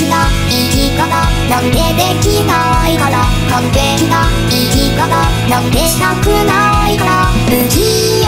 きのいいこなんてできないから。完璧な生き方なんてしたくないから。無事。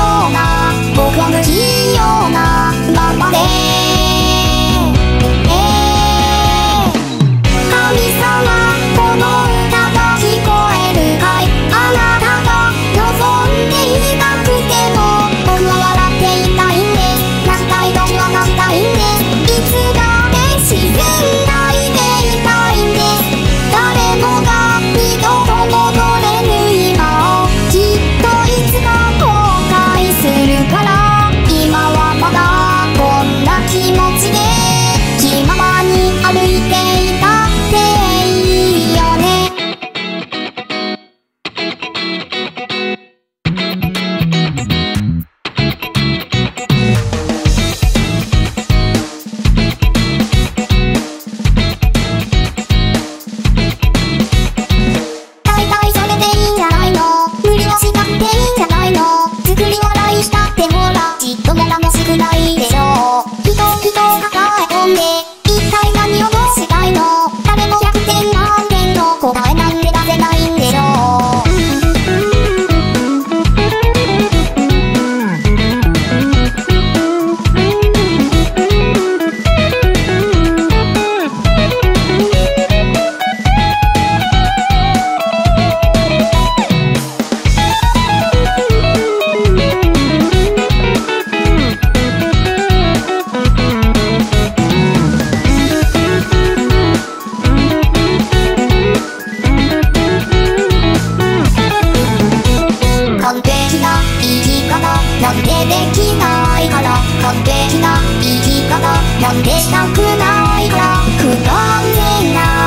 なんでできないからなんできないからなんでしたくないから不完全な